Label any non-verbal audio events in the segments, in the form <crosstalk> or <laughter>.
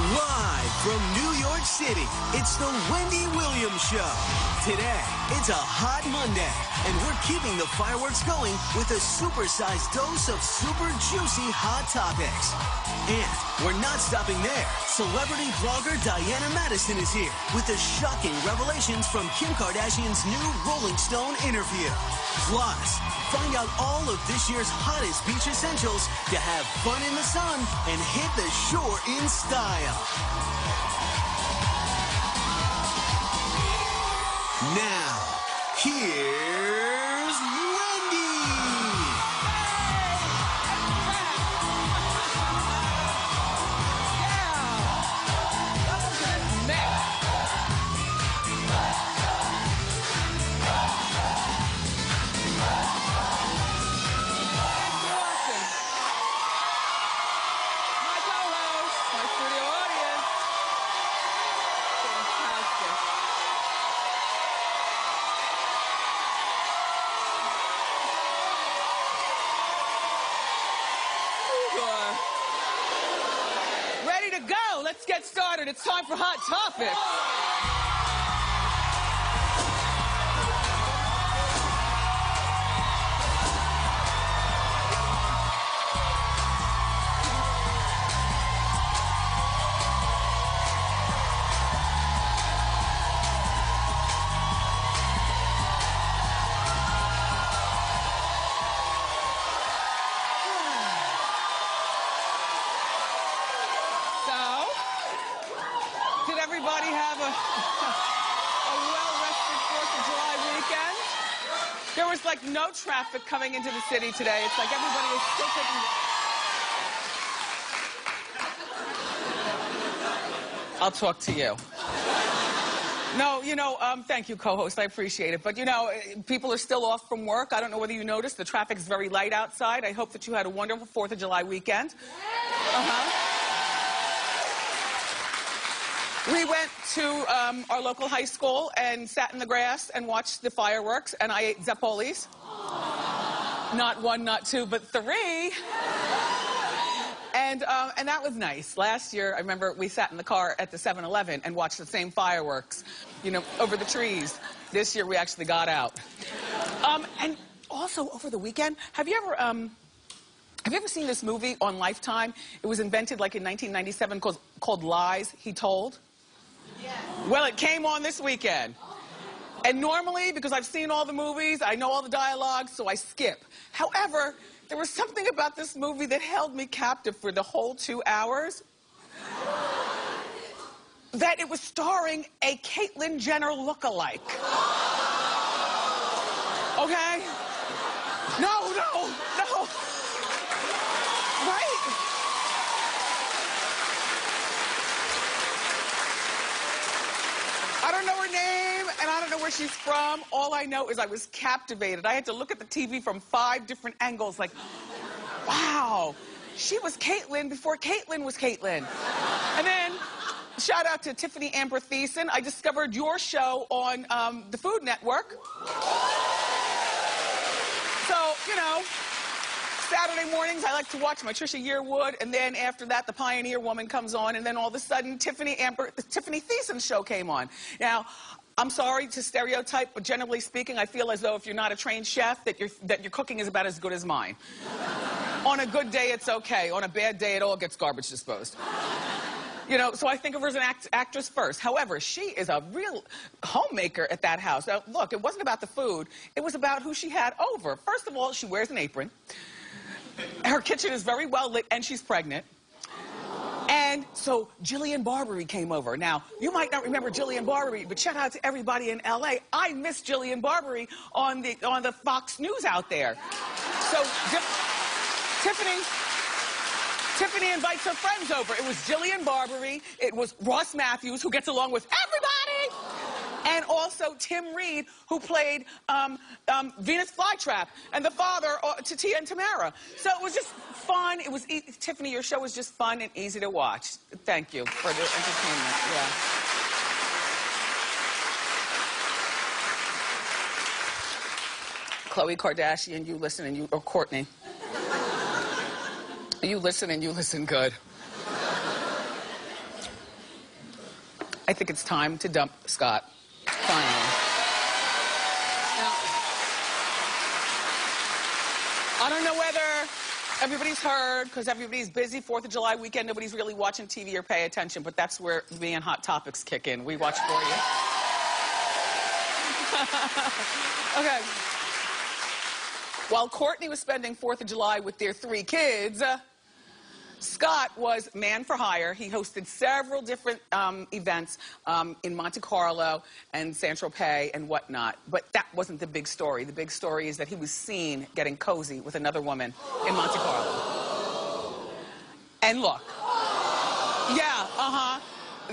Live from New York City, it's the Wendy Williams Show. Today, it's a hot Monday, and we're keeping the fireworks going with a supersized dose of super juicy hot topics. And we're not stopping there. Celebrity blogger Diana Madison is here with the shocking revelations from Kim Kardashian's new Rolling Stone interview. Plus, find out all of this year's hottest beach essentials to have fun in the sun and hit the shore in style. Now, here's no traffic coming into the city today. It's like everybody is still taking. I'll talk to you. No, you know, um, thank you, co-host. I appreciate it. But you know, eh, people are still off from work. I don't know whether you noticed the traffic is very light outside. I hope that you had a wonderful Fourth of July weekend. Uh-huh. We went to um, our local high school and sat in the grass and watched the fireworks, and I ate Zappolis. Not one, not two, but three. And, um, and that was nice. Last year, I remember we sat in the car at the 7 Eleven and watched the same fireworks, you know, over the trees. This year, we actually got out. Um, and also, over the weekend, have you ever. Um, have you ever seen this movie on Lifetime? It was invented like in 1997 called, called Lies He Told. Well, it came on this weekend. And normally, because I've seen all the movies, I know all the dialogue, so I skip. However, there was something about this movie that held me captive for the whole two hours. That it was starring a Caitlyn Jenner look-alike. Okay? No, no, no. Right? I don't know her name and I don't know where she's from. All I know is I was captivated. I had to look at the TV from five different angles, like, wow, she was Caitlyn before Caitlyn was Caitlyn. And then, shout out to Tiffany Amber Thiessen. I discovered your show on um, the Food Network. So, you know, Saturday mornings, I like to watch my Trisha Yearwood, and then after that, the Pioneer Woman comes on, and then all of a sudden, Tiffany Amber, the Tiffany Thiessen's show came on. Now, I'm sorry to stereotype, but generally speaking, I feel as though if you're not a trained chef, that, your that your cooking is about as good as mine. on a good day, it's okay. On a bad day, it all gets garbage disposed. You know, so I think of her as an act- actress first. However, she is a real homemaker at that house. Now, look, it wasn't about the food. It was about who she had over. First of all, she wears an apron. Her kitchen is very well lit, and she's pregnant. And so Jillian Barberie came over. Now, you might not remember Jillian Barberie, but shout out to everybody in LA. I miss Jillian Barberie on the on the Fox News out there. So Tiffany Tiffany invites her friends over. It was Jillian Barberie, it was Ross Mathews, who gets along with everybody, and also Tim Reid, who played um, um, Venus Flytrap, and the father uh, to Tia and Tamara. So it was just fun. It was e- Tiffany. Your show was just fun and easy to watch. Thank you for the entertainment. Yeah. Khloe Kardashian, you listen and you, or Kourtney. You listen and you listen good. I think it's time to dump Scott. Finally. Now, I don't know whether everybody's heard because everybody's busy. Fourth of July weekend, nobody's really watching TV or pay attention, but that's where me and Hot Topics kick in. We watch for you. <laughs> okay. While Kourtney was spending Fourth of July with their three kids, Scott was man for hire. He hosted several different um, events um, in Monte Carlo and San Tropez and whatnot. But that wasn't the big story. The big story is that he was seen getting cozy with another woman in Monte Carlo. And look, yeah, uh-huh.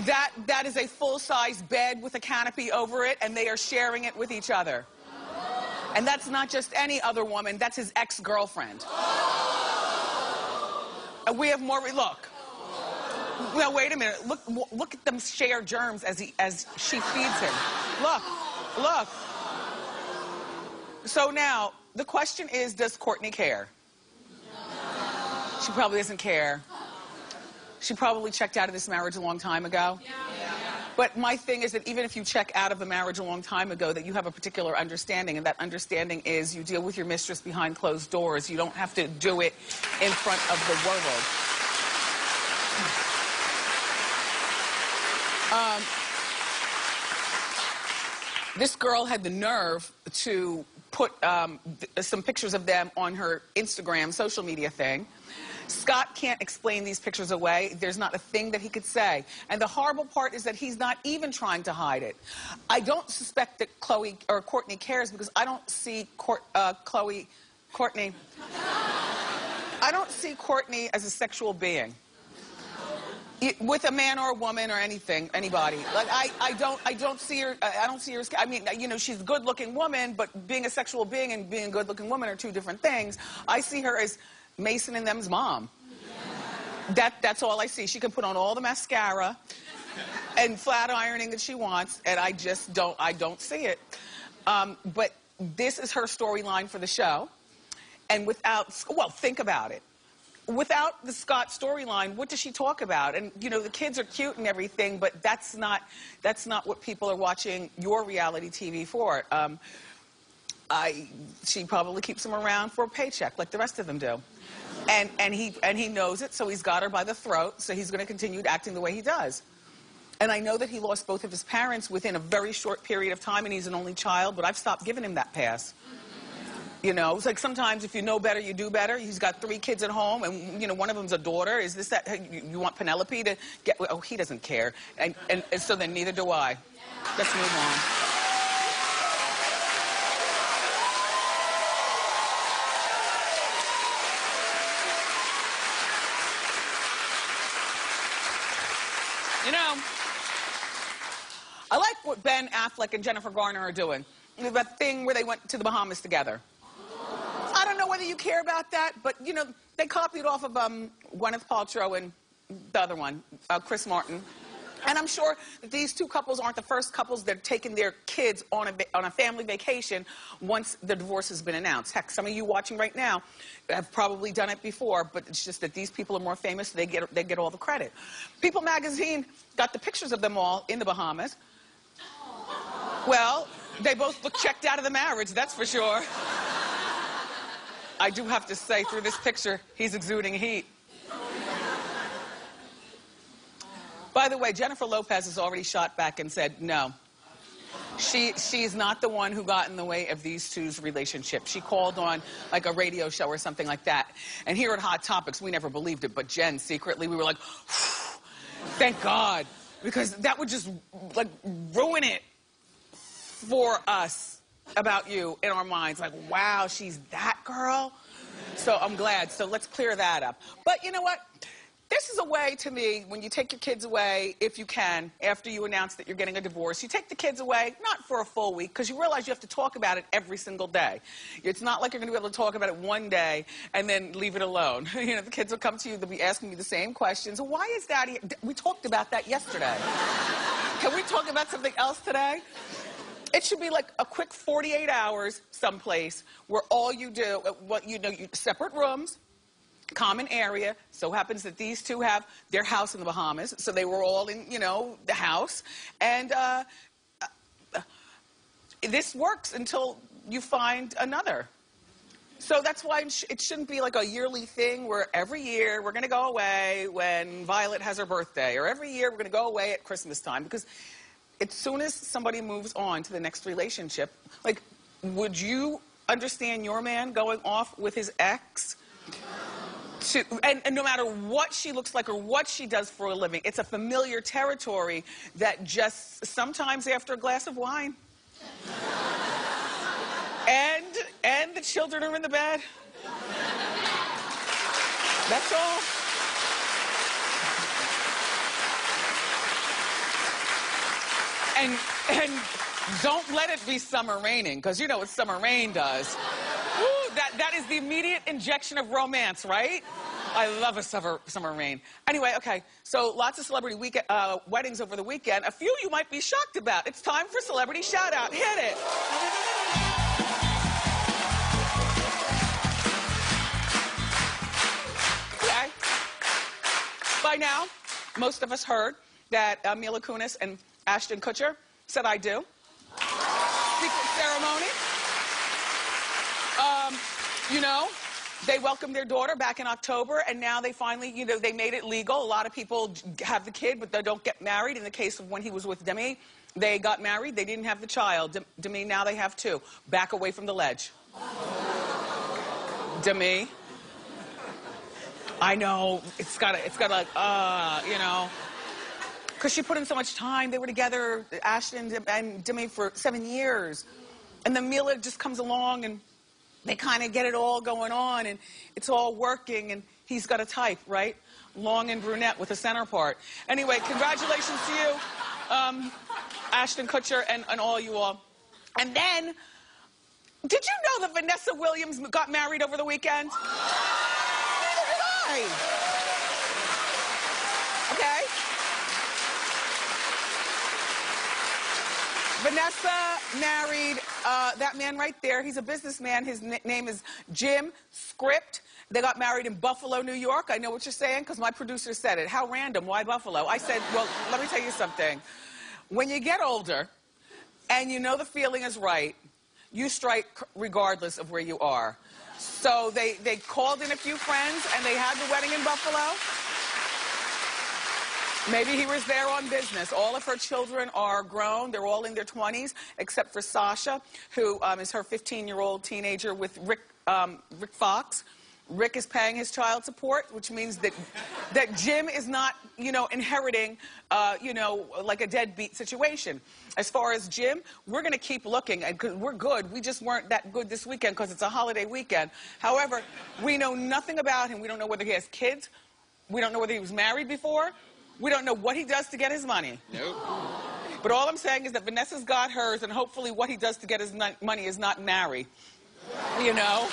That, that is a full-size bed with a canopy over it, and they are sharing it with each other. And that's not just any other woman, that's his ex-girlfriend. And we have more. Look. Well, wait a minute. Look, look at them share germs as he as she feeds him. Look, look. So now the question is, does Kourtney care? She probably doesn't care. She probably checked out of this marriage a long time ago. But my thing is that even if you check out of the marriage a long time ago, that you have a particular understanding, and that understanding is you deal with your mistress behind closed doors. You don't have to do it in front of the world. Um, this girl had the nerve to put um, some pictures of them on her Instagram social media thing. Scott can't explain these pictures away. There's not a thing that he could say. And the horrible part is that he's not even trying to hide it. I don't suspect that Khloe or Kourtney cares because I don't see Court, uh, Khloe, Kourtney. I don't see Kourtney as a sexual being. With a man or a woman or anything, anybody. Like I, I don't, I don't see her. I don't see her. I mean, you know, she's a good-looking woman, but being a sexual being and being a good-looking woman are two different things. I see her as Mason and them's mom. That, that's all I see. She can put on all the mascara and flat ironing that she wants, and I just don't, I don't see it. Um, but this is her storyline for the show. And without, well, think about it. Without the Scott storyline, what does she talk about? And you know, the kids are cute and everything, but that's not, that's not what people are watching your reality TV for. Um, I, she probably keeps them around for a paycheck, like the rest of them do. And, and, he, and he knows it, so he's got her by the throat, so he's going to continue acting the way he does. And I know that he lost both of his parents within a very short period of time, and he's an only child, but I've stopped giving him that pass. You know, it's like sometimes if you know better, you do better. He's got three kids at home, and, you know, one of them's a daughter. Is this that, you, want Penelope to get, oh, he doesn't care. And, and, and so then neither do I. Let's move on. You know, I like what Ben Affleck and Jennifer Garner are doing. That thing where they went to the Bahamas together. I don't know whether you care about that, but you know, they copied off of um, Gwyneth Paltrow and the other one, uh, Chris Martin. And I'm sure that these two couples aren't the first couples that are taking their kids on a, on a family vacation once the divorce has been announced. Heck, some of you watching right now have probably done it before, but it's just that these people are more famous, they get, they get all the credit. People magazine got the pictures of them all in the Bahamas. Well, they both look checked out of the marriage, that's for sure. I do have to say, through this picture, he's exuding heat. By the way, Jennifer Lopez has already shot back and said, no. She, she's not the one who got in the way of these two's relationship. She called on like a radio show or something like that. And here at Hot Topics, we never believed it, but Jen, secretly, we were like, <sighs> thank God. Because that would just like ruin it for us about you in our minds. Like, wow, she's that girl? So I'm glad. So let's clear that up. But you know what? This is a way to me, when you take your kids away, if you can, after you announce that you're getting a divorce, you take the kids away, not for a full week, because you realize you have to talk about it every single day. It's not like you're going to be able to talk about it one day and then leave it alone. <laughs> you know, the kids will come to you, they'll be asking you the same questions. Why is daddy? We talked about that yesterday. can we talk about something else today? It should be like a quick 48 hours someplace where all you do, uh, what you know, you, separate rooms, common area. So happens that these two have their house in the Bahamas, so they were all in, you know, the house. And uh, uh, this works until you find another. So that's why it shouldn't be like a yearly thing where every year we're going to go away when Violet has her birthday, or every year we're going to go away at Christmas time. Because as soon as somebody moves on to the next relationship, like, would you understand your man going off with his ex? To, and, and, no matter what she looks like or what she does for a living, it's a familiar territory that just sometimes after a glass of wine. and and the children are in the bed. That's all. And and don't let it be summer raining, because you know what summer rain does. Woo, that, that is the immediate injection of romance, right? I love a summer, summer rain. Anyway, okay, so lots of celebrity weekend, uh, weddings over the weekend. A few you might be shocked about. It's time for Celebrity Shout Out. Hit it. Okay. By now, most of us heard that uh, Mila Kunis and Ashton Kutcher said I do secret ceremony. Um, you know, they welcomed their daughter back in October, and now they finally, you know, they made it legal. A lot of people have the kid, but they don't get married. In the case of when he was with Demi, they got married. They didn't have the child. Demi, now they have two. Back away from the ledge. Demi. I know. It's got to, it's got to, uh, you know because she put in so much time. They were together, Ashton and Demi, for seven years. And then Mila just comes along and they kind of get it all going on and it's all working and he's got a type, right? Long and brunette with a center part. Anyway, congratulations to you, um, Ashton Kutcher and, and all you all. And then, did you know that Vanessa Williams got married over the weekend? Neither did I. Vanessa married uh, that man right there. He's a businessman. His name is Jim Skrip. They got married in Buffalo, New York. I know what you're saying because my producer said it. How random. Why Buffalo? I said, well, let me tell you something. When you get older and you know the feeling is right, you strike regardless of where you are. So they, they called in a few friends and they had the wedding in Buffalo. Maybe he was there on business. All of her children are grown. They're all in their 20s, except for Sasha, who um, is her 15-year-old teenager with Rick, um, Rick Fox. Rick is paying his child support, which means that that Jim is not, you know, inheriting, uh, you know, like a deadbeat situation. As far as Jim, we're going to keep looking, and we're good. We just weren't that good this weekend because it's a holiday weekend. However, we know nothing about him. We don't know whether he has kids. We don't know whether he was married before. We don't know what he does to get his money. Nope. But all I'm saying is that Vanessa's got hers, and hopefully what he does to get his money is not marry. You know?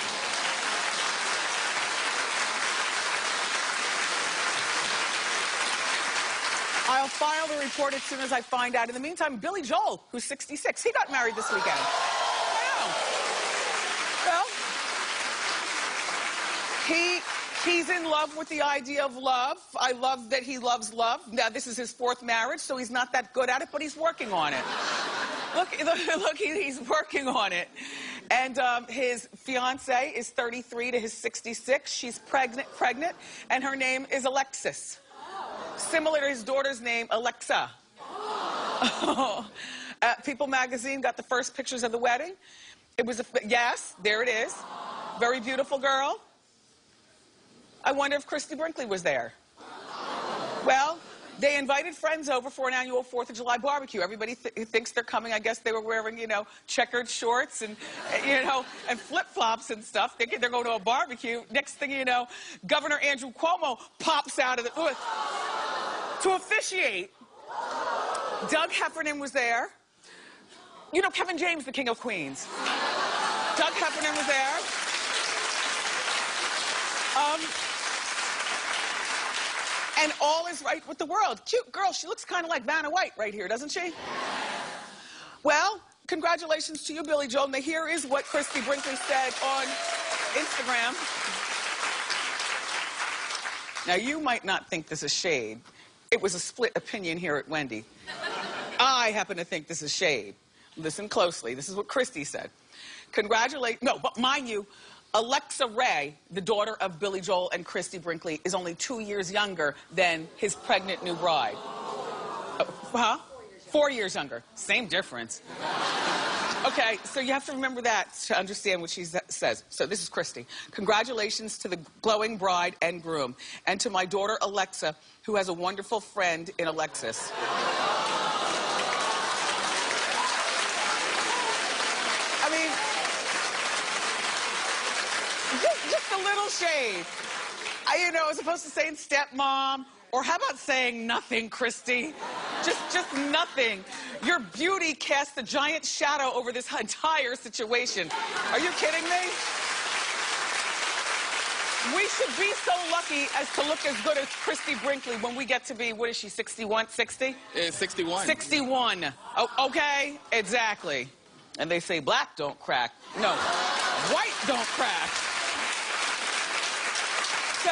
I'll file the report as soon as I find out. In the meantime, Billy Joel, who's 66, he got married this weekend. Well, he He's in love with the idea of love. I love that he loves love. Now, this is his fourth marriage, so he's not that good at it, but he's working on it. <laughs> look, look, he's working on it. And um, his fiance is 33 to his 66. She's pregnant, pregnant, and her name is Alexis. Similar to his daughter's name, Alexa. <gasps> uh, People magazine got the first pictures of the wedding. It was a, yes, there it is. Very beautiful girl. I wonder if Christie Brinkley was there. Well, they invited friends over for an annual 4th of July barbecue. Everybody th thinks they're coming. I guess they were wearing, you know, checkered shorts and, you know, and flip-flops and stuff, thinking they're going to a barbecue. Next thing you know, Governor Andrew Cuomo pops out of the... Uh, to officiate. Doug Heffernan was there. You know, Kevin James, the king of queens. Doug Heffernan was there. Um, and all is right with the world. Cute girl. She looks kind of like Vanna White right here, doesn't she? Well, congratulations to you, Billy Joel. Now, here is what Christie Brinkley said on Instagram. Now, you might not think this is shade. It was a split opinion here at Wendy. I happen to think this is shade. Listen closely. This is what Christie said. Congratulate, no, but mind you, Alexa Ray, the daughter of Billy Joel and Christie Brinkley, is only two years younger than his pregnant new bride. Uh, huh? Four years younger. Same difference. Okay, so you have to remember that to understand what she says. So this is Christy. Congratulations to the glowing bride and groom, and to my daughter Alexa, who has a wonderful friend in Alexis. I mean, just, just a little shade. I, you know, as opposed to saying stepmom, or how about saying nothing, Christie? Just, just nothing. Your beauty casts a giant shadow over this entire situation. Are you kidding me? We should be so lucky as to look as good as Christie Brinkley when we get to be, what is she, 61, 60? It's 61. 61. Oh, okay, exactly. And they say black don't crack. No, white don't crack. So,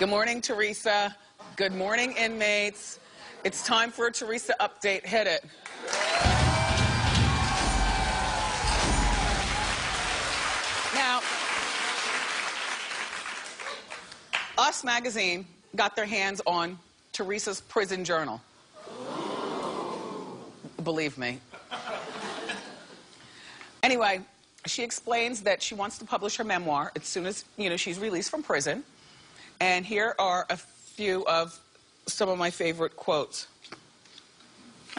good morning, Teresa. Good morning, inmates. It's time for a Teresa update. Hit it. Now, Us Magazine got their hands on Teresa's prison journal. Believe me. Anyway, she explains that she wants to publish her memoir as soon as, you know, she's released from prison. And here are a few of some of my favorite quotes.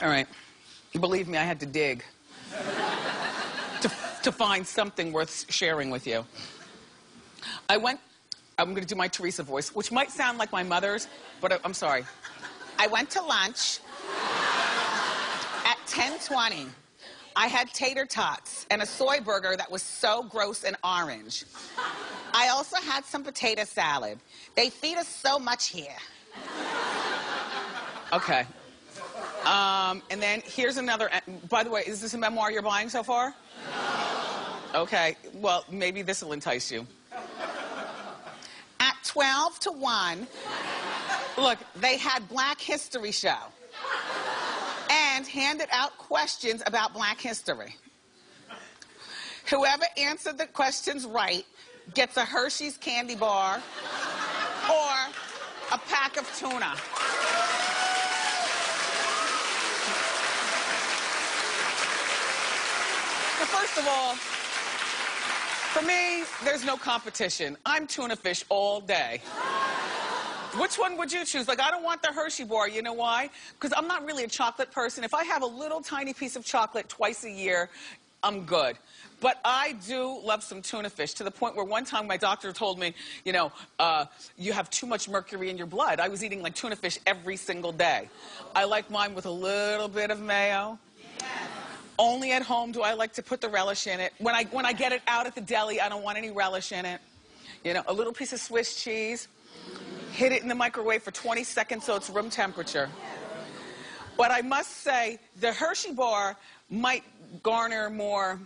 All right. Believe me, I had to dig to, to find something worth sharing with you. I went, I'm going to do my Teresa voice, which might sound like my mother's, but I, I'm sorry. I went to lunch at 10:20. I had tater tots and a soy burger that was so gross and orange. I also had some potato salad. They feed us so much here. Okay. Um, and then here's another. By the way, is this a memoir you're buying so far? Okay. Well, maybe this will entice you. At 12 to 1, look, they had Black History Show and handed out questions about Black history. Whoever answered the questions right gets a Hershey's candy bar or a pack of tuna. Now, first of all, for me, there's no competition. I'm tuna fish all day. Which one would you choose? Like, I don't want the Hershey bar. You know why? Because I'm not really a chocolate person. If I have a little tiny piece of chocolate twice a year, I'm good. But I do love some tuna fish to the point where one time my doctor told me, you know, uh, you have too much mercury in your blood. I was eating like tuna fish every single day. I like mine with a little bit of mayo. Only at home do I like to put the relish in it. When I, when I get it out at the deli, I don't want any relish in it. You know, a little piece of Swiss cheese. Hit it in the microwave for 20 seconds so it's room temperature. But I must say, the Hershey bar might garner more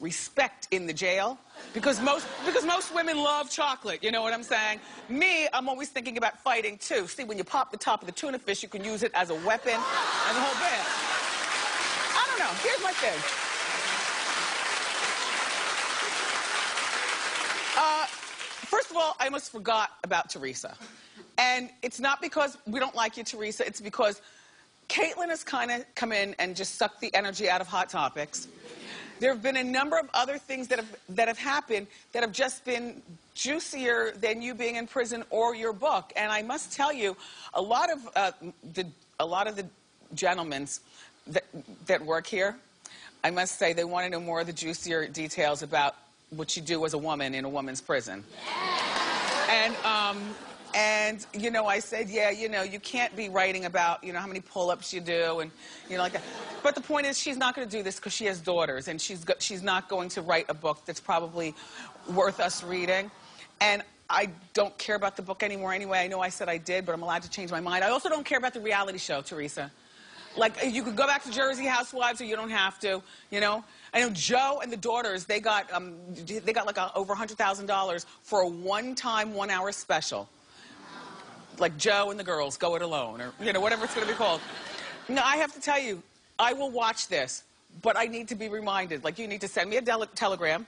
respect in the jail because most because most women love chocolate you know what i'm saying? Me i'm always thinking about fighting too. See when you pop the top of the tuna fish you can use it as a weapon and the whole bit. I don't know. Here's my thing. Uh, first of all i almost forgot about teresa. And it's not because we don't like you teresa. It's because Caitlyn has kind of come in and just sucked the energy out of hot topics there have been a number of other things that have, that have happened that have just been juicier than you being in prison or your book. And I must tell you, a lot of, uh, the, a lot of the gentlemen that, that work here, I must say they want to know more of the juicier details about what you do as a woman in a woman's prison. And um, and, you know, I said, yeah, you know, you can't be writing about, you know, how many pull-ups you do and, you know, like that. But the point is she's not going to do this because she has daughters and she's, she's not going to write a book that's probably worth us reading. And I don't care about the book anymore anyway. I know I said I did, but I'm allowed to change my mind. I also don't care about the reality show, Teresa. Like you could go back to Jersey Housewives, or you don't have to. You know. I know Joe and the daughters. They got um, they got like a, over hundred thousand dollars for a one-time, one-hour special. Like Joe and the girls go it alone, or you know whatever it's going to be called. No, I have to tell you, I will watch this, but I need to be reminded. Like you need to send me a telegram,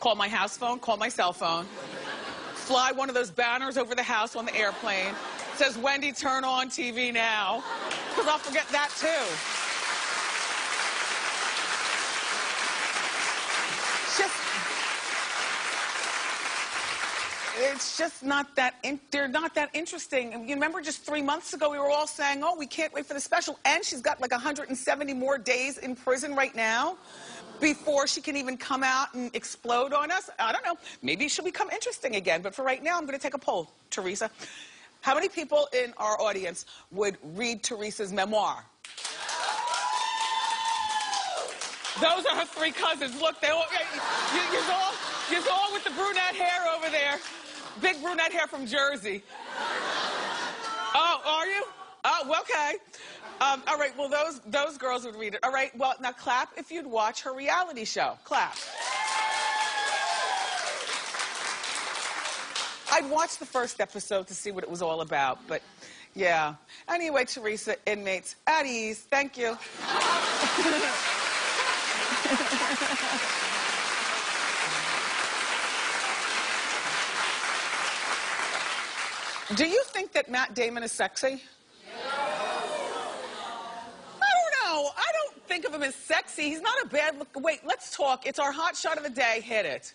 call my house phone, call my cell phone, fly one of those banners over the house on the airplane. Says Wendy, turn on TV now, because I'll forget that too. It's just not that in, they're not that interesting. You remember just three months ago we were all saying, "Oh, we can't wait for the special," and she's got like 170 more days in prison right now before she can even come out and explode on us. I don't know. Maybe she'll become interesting again. But for right now, I'm going to take a poll, Teresa. How many people in our audience would read Teresa's memoir? Those are her three cousins. Look, they all, you, you're all, you're all with the brunette hair over there. Big brunette hair from Jersey. Oh, are you? Oh, okay. Um, all right, well, those, those girls would read it. All right, well, now clap if you'd watch her reality show. Clap. I'd watch the first episode to see what it was all about, but yeah. Anyway, Teresa, inmates, at ease. Thank you. <laughs> Do you think that Matt Damon is sexy? I don't know. I don't think of him as sexy. He's not a bad look. Wait, let's talk. It's our hot shot of the day. Hit it.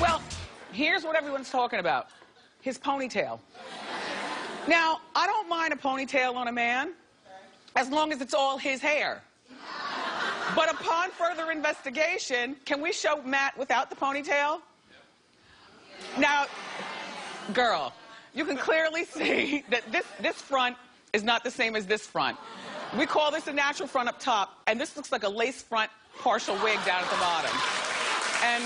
Well, here's what everyone's talking about. His ponytail. Now, I don't mind a ponytail on a man as long as it's all his hair. But upon further investigation, can we show Matt without the ponytail? Now, girl, you can clearly <laughs> see that this, this front is not the same as this front. We call this a natural front up top, and this looks like a lace front partial wig down at the bottom. And,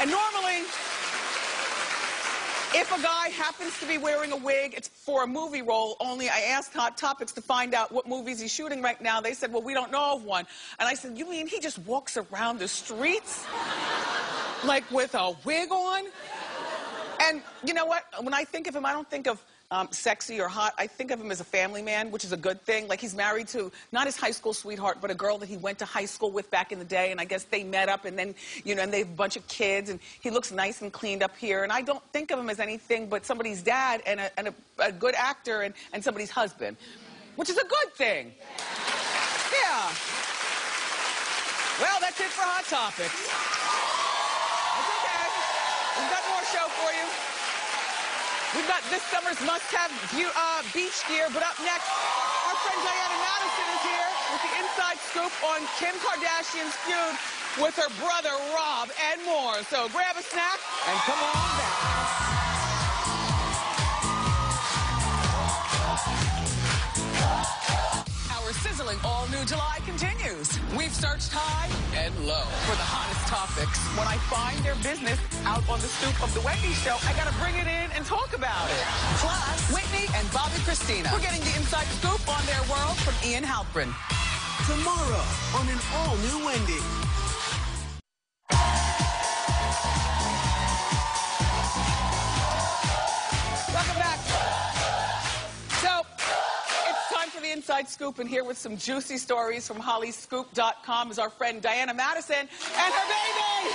and normally, if a guy happens to be wearing a wig, it's for a movie role only. I asked Hot Topics to find out what movies he's shooting right now. They said, well, we don't know of one. And I said, you mean he just walks around the streets? like with a wig on? And you know what? When I think of him, I don't think of um, sexy or hot. I think of him as a family man, which is a good thing. Like he's married to not his high school sweetheart, but a girl that he went to high school with back in the day. And I guess they met up, and then you know, and they have a bunch of kids, and he looks nice and cleaned up here. And I don't think of him as anything but somebody's dad and a, and a, a good actor and, and somebody's husband, which is a good thing. Yeah. Well, that's it for Hot Topics. That's okay. We've got more show for you. We've got this summer's must-have uh, beach gear, but up next, our friend Diana Madison is here with the inside scoop on Kim Kardashian's feud with her brother Rob and more. So grab a snack and come on back. Sizzling all-new July continues. We've searched high and low for the hottest topics. When I find their business out on the stoop of The Wendy Show, I gotta bring it in and talk about it. Plus, Whitney and Bobbi Kristina. We're getting the inside scoop on their world from Ian Halperin. Tomorrow on an all-new Wendy. Inside Scoop, and here with some juicy stories from HollyScoop.com is our friend Diana Madison and her baby. <laughs>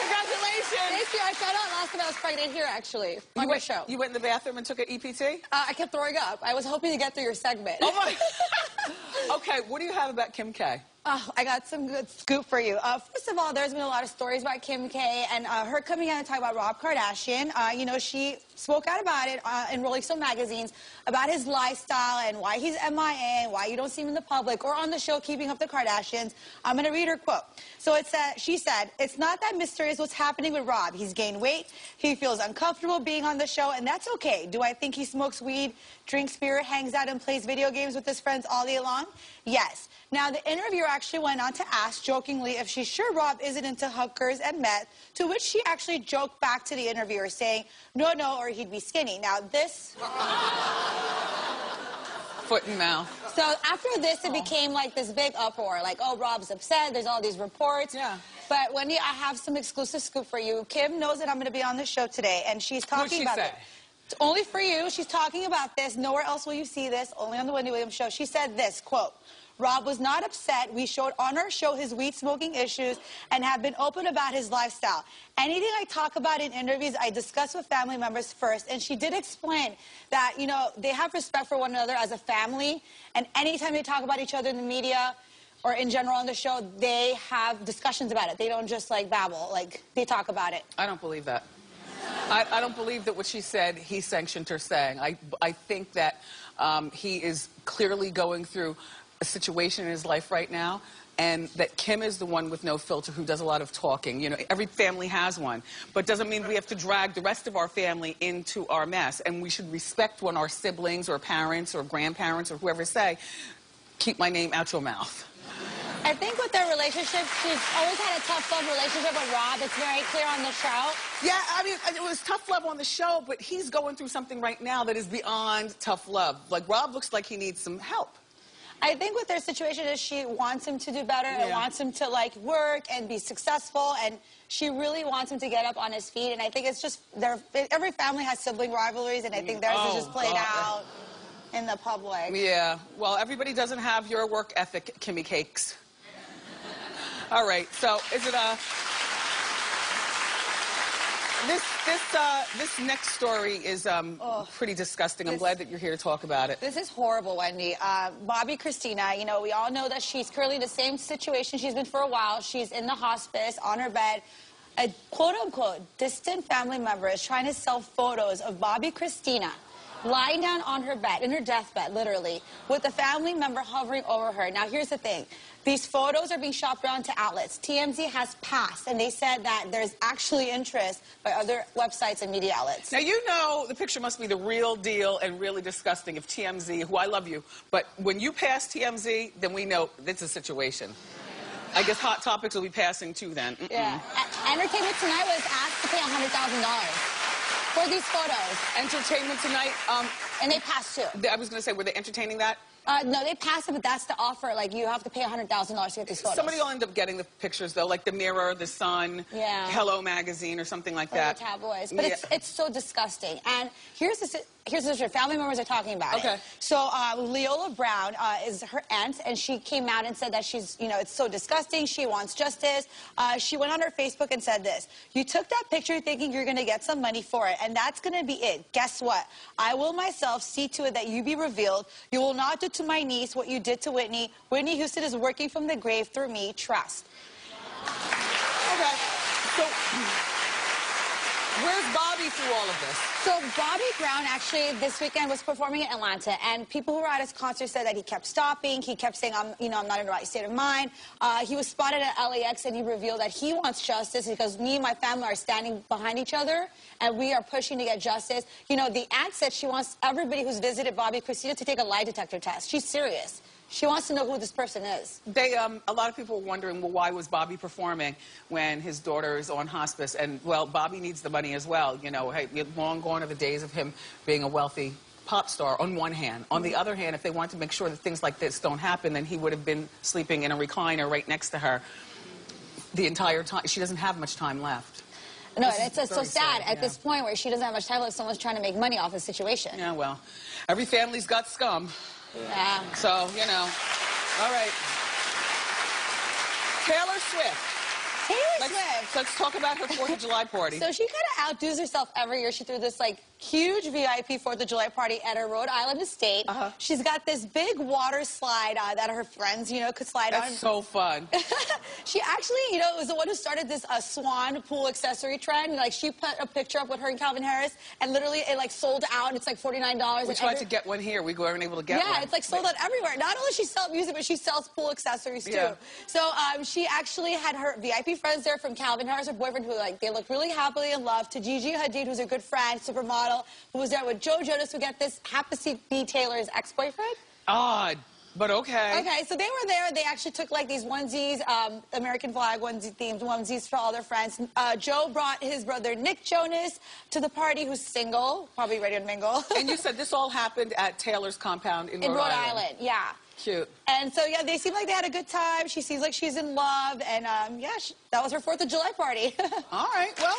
Congratulations. Thank you. I found out last time I was pregnant here, actually, on you went, show. You went in the bathroom and took an EPT? Uh, I kept throwing up. I was hoping to get through your segment. Oh, my. <laughs> <laughs> okay, what do you have about Kim K? Oh, I got some good scoop for you. Uh, first of all, there's been a lot of stories about Kim K and uh, her coming out and talking about Rob Kardashian. Uh, you know, she spoke out about it uh, in Rolling Stone magazines about his lifestyle and why he's MIA, and why you don't see him in the public or on the show Keeping Up the Kardashians. I'm going to read her quote. So it said, she said, "It's not that mysterious what's happening with Rob. He's gained weight. He feels uncomfortable being on the show, and that's okay. Do I think he smokes weed, drinks beer, hangs out, and plays video games with his friends all day long? Yes. Now, the interviewer actually went on to ask jokingly if she's sure Rob isn't into hookers and meth, to which she actually joked back to the interviewer saying, no, no, or he'd be skinny. Now, this... Foot and mouth. So after this, it became like this big uproar, like, oh, Rob's upset, there's all these reports. Yeah. But Wendy, I have some exclusive scoop for you. Kim knows that I'm going to be on the show today, and she's talking What'd she about say? it. It's only for you. She's talking about this. Nowhere else will you see this, only on the Wendy Williams show. She said this, quote, Rob was not upset. We showed on our show his weed smoking issues and have been open about his lifestyle. Anything I talk about in interviews, I discuss with family members first. And she did explain that, you know, they have respect for one another as a family. And anytime they talk about each other in the media or in general on the show, they have discussions about it. They don't just like babble, like they talk about it. I don't believe that. I, I don't believe that what she said, he sanctioned her saying. I, I think that um, he is clearly going through a situation in his life right now, and that Kim is the one with no filter who does a lot of talking. You know, every family has one, but doesn't mean we have to drag the rest of our family into our mess. And we should respect when our siblings or parents or grandparents or whoever say, keep my name out your mouth. I think with their relationship, she's always had a tough love relationship with Rob. It's very clear on the show. Yeah, I mean, it was tough love on the show, but he's going through something right now that is beyond tough love. Like, Rob looks like he needs some help. I think with their situation is she wants him to do better and wants him to like work and be successful and she really wants him to get up on his feet and I think it's just their every family has sibling rivalries and I think theirs Oh, is just oh, played God. out in the public. Yeah, well, everybody doesn't have your work ethic, Kimmy Cakes. All right, so is it a... This, this, uh, this next story is um, pretty disgusting. I'm This- glad that you're here to talk about it. This is horrible, Wendy. Uh, Bobbi Kristina, you know, we all know that she's currently in the same situation she's been for a while. She's in the hospice, on her bed. A quote-unquote distant family member is trying to sell photos of Bobbi Kristina lying down on her bed, in her deathbed, literally, with a family member hovering over her. Now, here's the thing. These photos are being shopped around to outlets. TMZ has passed, and they said that there's actually interest by other websites and media outlets. Now, you know the picture must be the real deal and really disgusting if TMZ, who I love you, but when you pass TMZ, then we know it's a situation. I guess Hot Topics will be passing too then. Mm-mm. Yeah. E- Entertainment Tonight was asked to pay $100,000 these photos, Entertainment Tonight, um, and they passed too. I was going to say, were they entertaining that? Uh, no, they passed it, but that's the offer. Like, you have to pay $100,000 to get these photos. Somebody will end up getting the pictures, though, like the Mirror, the Sun, Yeah. Hello Magazine, or something like Or that. the tabloids. But it's, Yeah. it's so disgusting. And here's the, here's the issue. Family members are talking about Okay. it. So uh, Leola Brown uh, is her aunt, and she came out and said that she's, you know, it's so disgusting. She wants justice. Uh, she went on her Facebook and said this. You took that picture thinking you're going to get some money for it, and that's going to be it. Guess what? I will myself see to it that you be revealed. You will not do to my niece what you did to Whitney. Whitney Houston is working from the grave through me. Trust. Okay. So, where's Bobby through all of this? So Bobby Brown actually this weekend was performing in Atlanta, and people who were at his concert said that he kept stopping. He kept saying, "I'm, you know, I'm not in the right state of mind." Uh, he was spotted at LAX, and he revealed that he wants justice because me and my family are standing behind each other, and we are pushing to get justice. You know, the aunt said she wants everybody who's visited Bobbi Kristina to take a lie detector test. She's serious. She wants to know who this person is. They, um, a lot of people were wondering, well, why was Bobby performing when his daughter is on hospice? And, well, Bobby needs the money as well. You know, hey, long gone are the days of him being a wealthy pop star on one hand. On the other hand, if they want to make sure that things like this don't happen, then he would have been sleeping in a recliner right next to her the entire time. She doesn't have much time left. No, This it's, so sad at this point where she doesn't have much time left. Someone's trying to make money off the situation. Yeah, well, every family's got scum. Yeah. So, you know. All right. Taylor Swift. Taylor Let's, Swift. let's talk about her 4th of July party. So she kind of outdoes herself every year. She threw this like huge VIP 4th of July party at her Rhode Island estate. Uh-huh. She's got this big water slide uh, that her friends, you know, could slide on. That's so fun. <laughs> she actually, you know, was the one who started this uh, swan pool accessory trend. Like, she put a picture up with her and Calvin Harris, and literally it, like, sold out. It's like $49. We tried every- to get one here. We weren't able to get one. yeah, it's like sold out everywhere. Not only she sells music, but she sells pool accessories too. Yeah. So um, she actually had her VIP friends there from Calvin Harris, her boyfriend, who like they looked really happily in love, to Gigi Hadid, who's a good friend, supermodel, who was there with Joe Jonas, who get this, happened to be Taylor's ex-boyfriend. Odd, but okay. Okay, so they were there. They actually took like these onesies, um, American flag onesie themed onesies for all their friends. Uh, Joe brought his brother Nick Jonas to the party, who's single, probably ready to mingle. And you <laughs> said this all happened at Taylor's compound in, in Rhode Island, yeah. Cute. And so, yeah, they seem like they had a good time. She seems like she's in love. And, um, yeah, she, that was her 4th of July party. <laughs> All right. Well,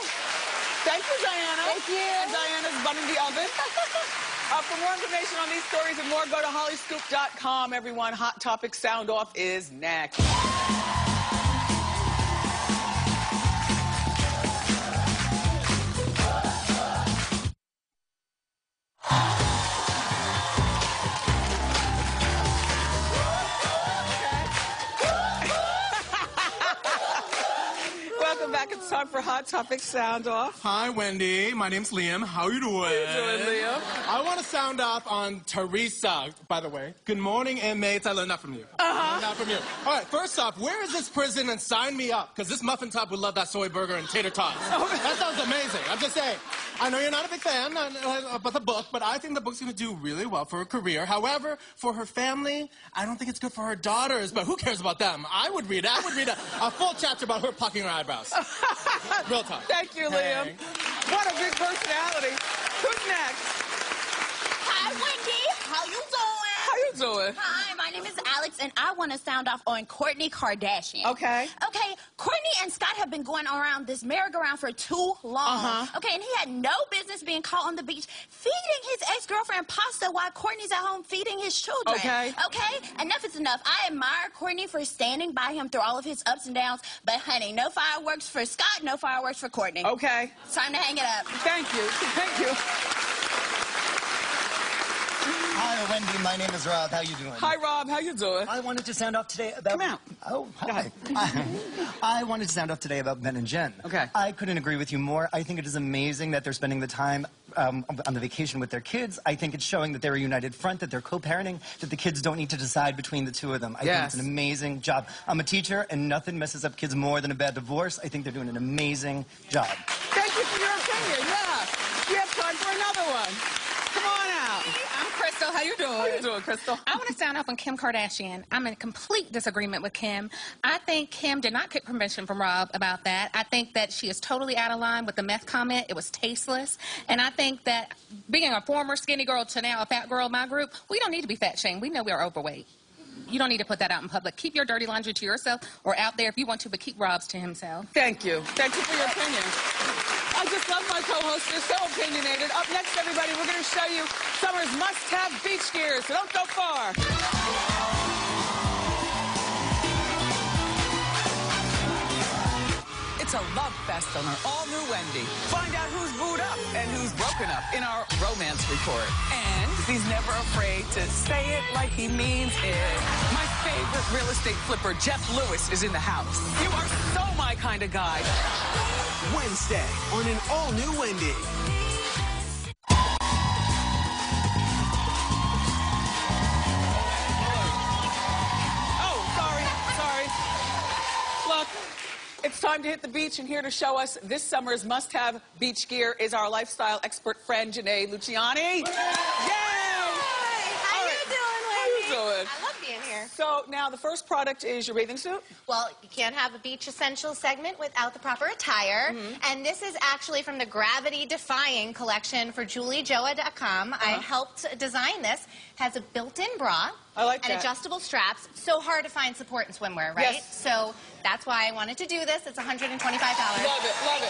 thank you, Diana. Thank you. And Diana's bunning the oven. <laughs> Uh, for more information on these stories and more, go to hollyscoop.com. Everyone, Hot Topic Sound Off is next. Time for Hot Topic Sound Off. Hi, Wendy. My name's Liam. How you doing? How you doing, Liam? I want to sound off on Teresa, by the way. Good morning, inmates. I learned that from you. Uh-huh. learned from you. All right, first off, where is this prison and sign me up? Because this muffin top would love that soy burger and tater tots. <laughs> that sounds amazing. I'm just saying. I know you're not a big fan uh, about the book, but I think the book's going to do really well for her career. However, for her family, I don't think it's good for her daughters, but who cares about them? I would read it. I would read a, a full chapter about her plucking her eyebrows. <laughs> <laughs> Real talk. Thank you, Liam. Hey. What a big personality. Who's next? Hi, Wendy. How you doing? How you doing? Hi, my name is Alex, and I want to sound off on Kourtney Kardashian. Okay. Okay, And Scott have been going around this merry-go-round for too long. Uh-huh. Okay, and he had no business being caught on the beach feeding his ex-girlfriend pasta while Kourtney's at home feeding his children. Okay. Okay? Enough is enough. I admire Kourtney for standing by him through all of his ups and downs, but honey, no fireworks for Scott, no fireworks for Kourtney. Okay. It's time to hang it up. Thank you. Thank you. Hi, Wendy. My name is Rob. How you doing? Hi, Rob. How you doing? I wanted to sound off today about. Come out. Oh, hi. <laughs> I, I wanted to sound off today about Ben and Jen. Okay. I couldn't agree with you more. I think it is amazing that they're spending the time um, on the vacation with their kids. I think it's showing that they're a united front, that they're co-parenting, that the kids don't need to decide between the two of them. I Yes. think it's an amazing job. I'm a teacher, and nothing messes up kids more than a bad divorce. I think they're doing an amazing job. Thank you for your opinion. Yeah. We have time for another one. Come on out. I'm Crystal. How you doing? How you doing, Crystal? I want to sound off on Kim Kardashian. I'm in complete disagreement with Kim. I think Kim did not get permission from Rob about that. I think that she is totally out of line with the meth comment. It was tasteless. And I think that being a former skinny girl to now a fat girl in my group, we don't need to be fat shamed. We know we are overweight. You don't need to put that out in public. Keep your dirty laundry to yourself or out there if you want to, but keep Rob's to himself. Thank you. Thank you for your opinion. I just love my co-host. They're so opinionated. Up next, everybody, we're going to show you summer's must-have beach gear, so don't go far. It's a love fest on our all-new Wendy. Find out up and who's broken up in our romance report. And he's never afraid to say it like he means it. My favorite real estate flipper, Jeff Lewis, is in the house. You are so my kind of guy. Wednesday on an all-new Wendy. It's time to hit the beach, and here to show us this summer's must-have beach gear is our lifestyle expert friend, Jene Luciani. Yay! How All you right. doing, How you doing? I love being here. So now the first product is your bathing suit. Well, you can't have a beach essentials segment without the proper attire. Mm-hmm. And this is actually from the Gravity Defying collection for JulieJoa.com. I Uh-huh. helped design this. Has a built-in bra. I like and that. adjustable straps. So hard to find support in swimwear, right? Yes. So that's why I wanted to do this. It's $125. Love it, love it.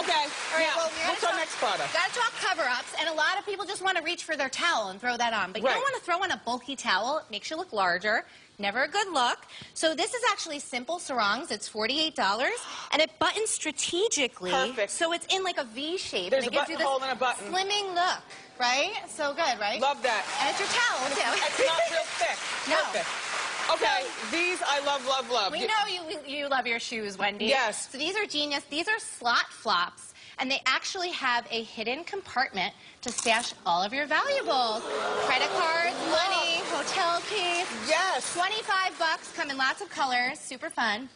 Okay, All right, now, well, what's our next product? Gotta talk cover-ups, and a lot of people just want to reach for their towel and throw that on. But you don't want to throw on a bulky towel. It makes you look larger. Never a good look. So this is actually simple sarongs. It's $48, and it buttons strategically. Perfect. So it's in like a V shape. There's and a it gives you this buttonhole and a button. slimming look, right? So good, right? Love that. And it's your towel, too. it's, not real thick. <laughs> No. Perfect. Okay, these I love, love, love. We know you you love your shoes, Wendy. Yes. So these are genius. These are slot flops, and they actually have a hidden compartment to stash all of your valuables: credit cards, money, oh. hotel keys. Yes. Twenty-five bucks. Come in lots of colors. Super fun.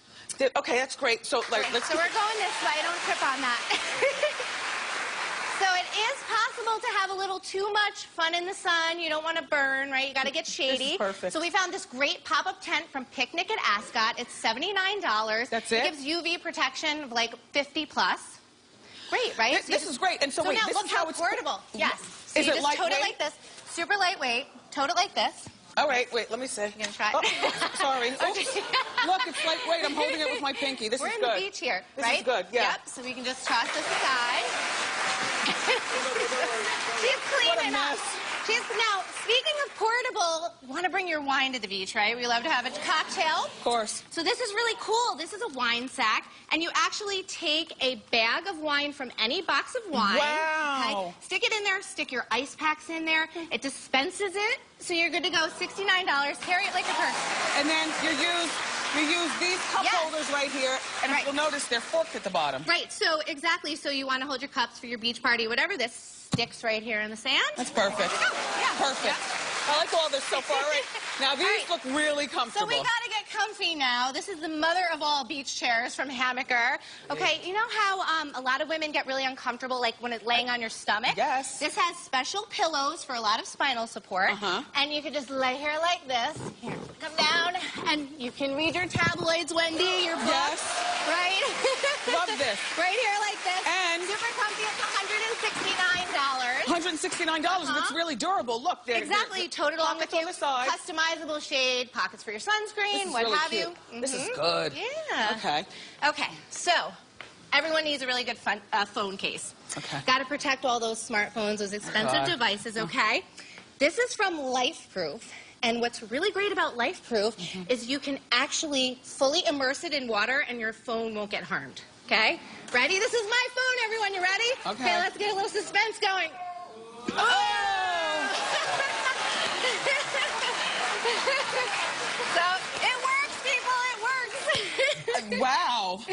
Okay, that's great. So, like, let's so we're going this way. Don't trip on that. <laughs> So it is possible to have a little too much fun in the sun. You don't want to burn, right? You got to get shady. perfect. So we found this great pop-up tent from Picnic at Ascot. It's $79. That's it? It gives UV protection of like 50 plus. Great, right? This- So this is great. And so wait, now this look is how how it's- portable. Yes. So Is you it just tote it like this. Super lightweight. Tote it like this. Oh, All right, wait, let me see. You gonna try? Oh, <laughs> sorry. <laughs> Oops. Look, it's like, wait, I'm holding it with my pinky. This is perfect. We're is in good. the beach here, This right? is good, yeah. Yep. So we can just toss this aside. <laughs> She's cleaning up. She's now speaking of portable. Want to bring your wine to the beach, right? We love to have a cocktail. Of course. So this is really cool. This is a wine sack, and you actually take a bag of wine from any box of wine. Wow. okay? Stick it in there. Stick your ice packs in there. It dispenses it, so you're good to go. Sixty-nine dollars. Carry it like a purse. And then you use you use these cup Yes. holders right here, and Right. you'll notice they're forked at the bottom. Right. So exactly. So you want to hold your cups for your beach party, whatever. This sticks right here in the sand. That's perfect. Yeah. Perfect. I like all this so far. All right. Now these All look really really So we gotta get comfy now. This is the mother of all beach chairs from Hammaker. Okay, you know how um, a lot of women get really uncomfortable, like when it's laying on your stomach? Yes. This has special pillows for a lot of spinal support, Uh-huh. and you can just lay here like this. Here, come down, and you can read your tabloids, Wendy, your books, Yes. right? <laughs> Love this. right here like this. And- super comfy. It's $169. $169, and it's really durable. Look, they're, Exactly, tote it along with you. Customizable shade, pockets for your sunscreen, what really have cute. you. This is Mhm. good. Yeah. Okay. Okay, so everyone needs a really good fun, uh, phone case. Okay. Got to protect all those smartphones, those expensive God. devices, okay? This is from LifeProof. And what's really great about LifeProof Mm-hmm. is you can actually fully immerse it in water and your phone won't get harmed. Okay? Ready? This is my phone, everyone. You ready? Okay. Okay. let's get a little suspense going. Oh! so it works, people. It works. Wow. <laughs>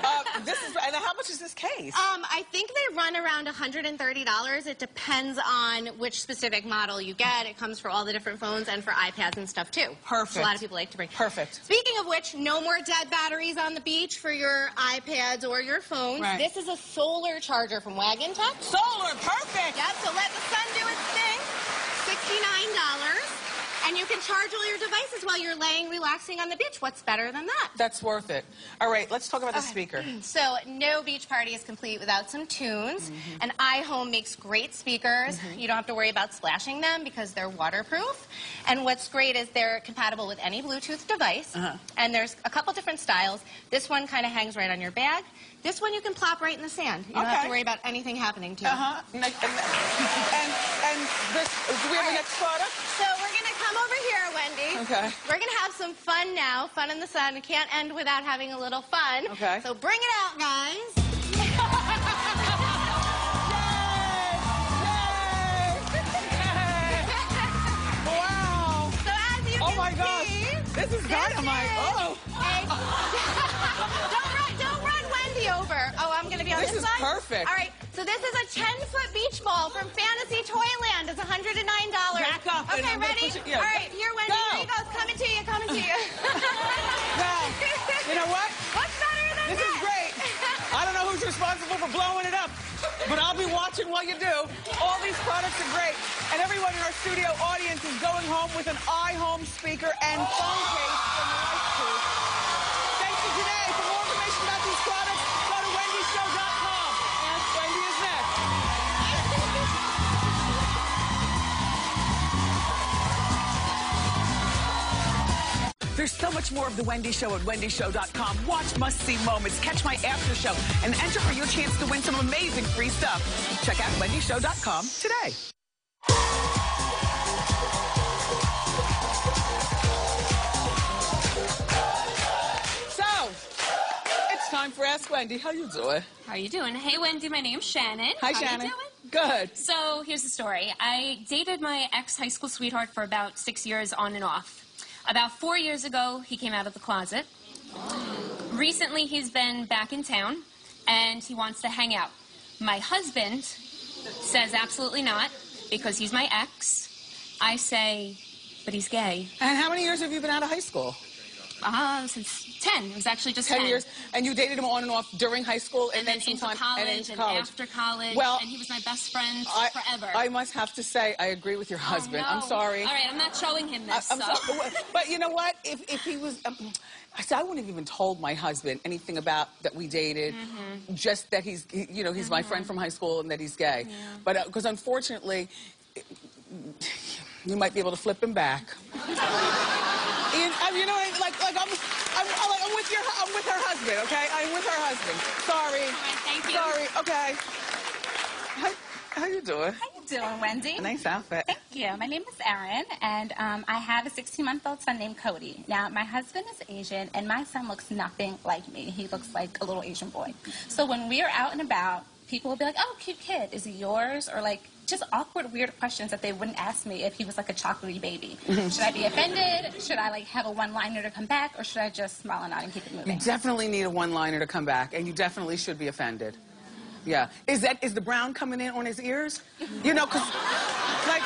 Uh, this is, and how much is this case? Um, I think they run around $130. It depends on which specific model you get. It comes for all the different phones and for iPads and stuff too. Perfect. So a lot of people like to bring. Perfect. Speaking of which, no more dead batteries on the beach for your iPads or your phones. Right. This is a solar charger from Wagan Tech. Solar, perfect. Yep, so let the sun do its thing. $69. And you can charge all your devices while you're laying relaxing on the beach. What's better than that? That's worth it. All right, let's talk about the Okay. speaker. <clears throat> So, no beach party is complete without some tunes. Mm-hmm. And iHome makes great speakers. You don't have to worry about splashing them because they're waterproof. And what's great is they're compatible with any Bluetooth device. Uh-huh. And there's a couple different styles. This one kind of hangs right on your bag. This one you can plop right in the sand. You don't have to worry about anything happening to you. Uh huh. And, and, and this, do we have the right. next product? So we're gonna come over here, Wendy. Okay. We're gonna have some fun now. Fun in the sun. It can't end without having a little fun. Okay. So bring it out, guys. <laughs> Wow. So as you Oh my gosh. This is dynamite. Oh. <laughs> don't run, don't run Wendy over. Oh, I'm gonna be on This this, is side. perfect. All right. This is a 10-foot beach ball from Fantasy Toyland. It's $109. Back up Okay, ready? it- yeah. All right, here, Wendy. Go. Here you go. It's coming to you. Coming to you. <laughs> Now, you know what? What's better than This this? is great. I don't know who's responsible for blowing it up, but I'll be watching while you do. All these products are great. And everyone in our studio audience is going home with an iHome speaker and phone case from LifeProof. Thank you today. There's so much more of The Wendy Show at wendyshow.com. Watch must-see moments, catch my after show, and enter for your chance to win some amazing free stuff. Check out wendyshow.com today. So, it's time for Ask Wendy. How you doing? How are you doing? Hey, Wendy. My name's Shannon. Hi, How Shannon. You doing? Good. So here's the story. I dated my ex high school sweetheart for about six years on and off. About four years ago, he came out of the closet. Recently, he's been back in town and he wants to hang out. My husband says absolutely not because he's my ex. I say, but he's gay. And how many years have you been out of high school? Uh, since 10. It was actually just 10. 10 years. And you dated him on and off during high school and, And then then into sometime college and and, into college. after college. Well, and he was my best friend I, forever. I must have to say, I agree with your Oh, husband. I'm sorry. All right, I'm not showing him I, this. am so. sorry. But you know what? If, if he was, um, I said I wouldn't have even told my husband anything about that we dated, Mm-hmm. just that he's, he, you know, he's my friend from high school and that he's gay. But because unfortunately, you might be able to flip him back. <laughs> Ian, I you know, what I mean? like, like I'm, I'm, I'm, like, I'm with your, I'm with her husband. Okay, I'm with her husband. Sorry. thank you. Sorry. Okay. How, how you doing? How you doing, Wendy? Nice outfit. Thank you. My name is Erin, and um, I have a 16-month-old son named Cody. Now, my husband is Asian, and my son looks nothing like me. He looks like a little Asian boy. So when we are out and about, people will be like, "Oh, cute kid. Is he yours?" Or like just awkward, weird questions that they wouldn't ask me if he was like a chocolatey baby. Mm-hmm. Should I be offended? Should I like have a one-liner to come back, or should I just smile and nod and keep it moving? You definitely need a one-liner to come back, and you definitely should be offended. Yeah. Is that is the brown coming in on his ears? You know, because like,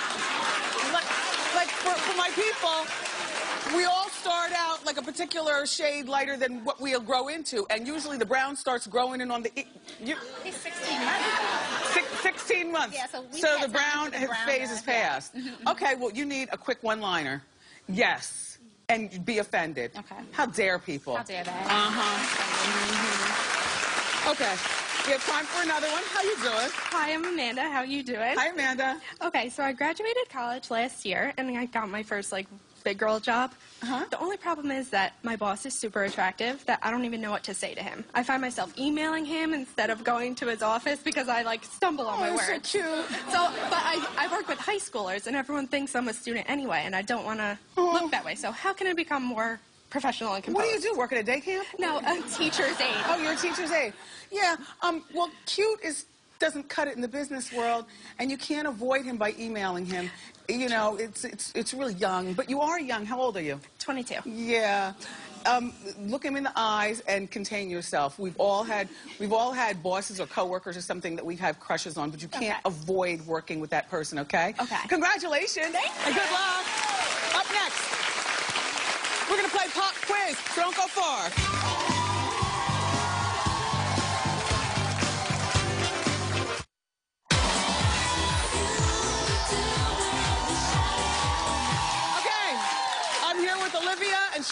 like, like for, for my people, we all start out like a particular shade lighter than what we'll grow into, and usually the brown starts growing in on the. e- You, He's 16 months. six, 16 months. Yeah, so we so the brown, the brown phase is hair, yeah. Okay, well, you need a quick one-liner. Yes. And be offended. Okay. How dare people? How dare they? Uh-huh. Okay. We have time for another one. How you doing? Hi, I'm Amanda. How you doing? Hi, Amanda. Okay, so I graduated college last year, and I got my first like big girl job. Uh-huh. The only problem is that my boss is super attractive. That I don't even know what to say to him. I find myself emailing him instead of going to his office because I like stumble on my Oh, words. so cute. So, but I, I work with high schoolers, and everyone thinks I'm a student anyway, and I don't want to Oh. look that way. So, how can I become more professional and What do you do? Work at a day camp? No, a teacher's aide. Oh, you're a teacher's aide. Yeah. Um. Well, cute is doesn't cut it in the business world, and you can't avoid him by emailing him. You know, it's it's it's really young, but you are young. How old are you? 22. Yeah. Um, look him in the eyes and contain yourself. We've all had we've all had bosses or coworkers or something that we have crushes on, but you can't Okay. avoid working with that person. Okay. Okay. Congratulations. And good luck. Up next, we're gonna play pop quiz. So don't go far.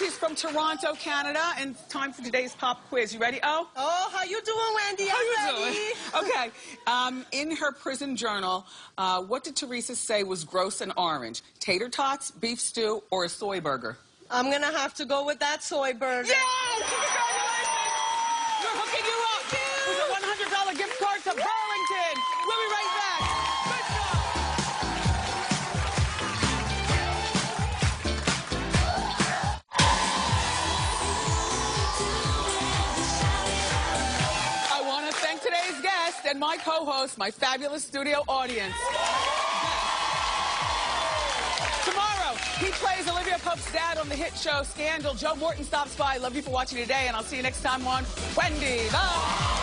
She's from Toronto, Canada. And time for today's pop quiz. You ready? Oh, Oh, how you doing, Wendy? how I'm you ready. doing? <laughs> Okay. Um, in her prison journal, uh, what did Teresa say was gross and orange? Tater tots, beef stew, or a soy burger? I'm gonna have to go with that soy burger. Yes! And my co-host, my fabulous studio audience. Tomorrow, he plays Olivia Pope's dad on the hit show Scandal. Joe Morton stops by. Love you for watching today, and I'll see you next time on Wendy. Bye.